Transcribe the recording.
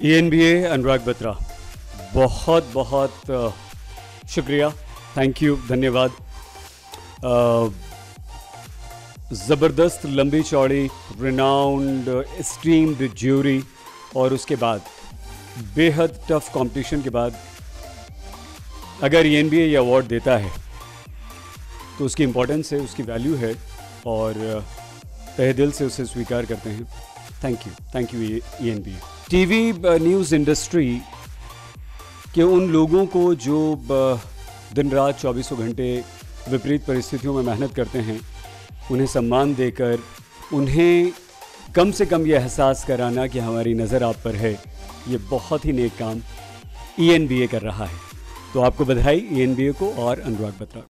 E N B A Anurag Batra बहुत बहुत शुक्रिया। थैंक यू धन्यवाद। ज़बरदस्त लंबी चौड़ी रिनाउंड स्ट्रीम्ड ज्यूरी और उसके बाद, बेहद टफ कंपटीशन के बाद, अगर ई एन बी ये अवार्ड देता है तो उसकी इम्पोर्टेंस है, उसकी वैल्यू है, और, तहे दिल से उसे स्वीकार करते हैं। Thank you thank you E N B A T V news industry के उन लोगों को जो दिन रात चौबीसों घंटे विपरीत परिस्थितियों में मेहनत करते हैं, उन्हें सम्मान देकर, उन्हें कम से कम ये एहसास कराना कि हमारी नज़र आप पर है, ये बहुत ही नेक काम ई एन बी ए कर रहा है। तो आपको बधाई ई एन बी ए को और अनुराग बत्रा।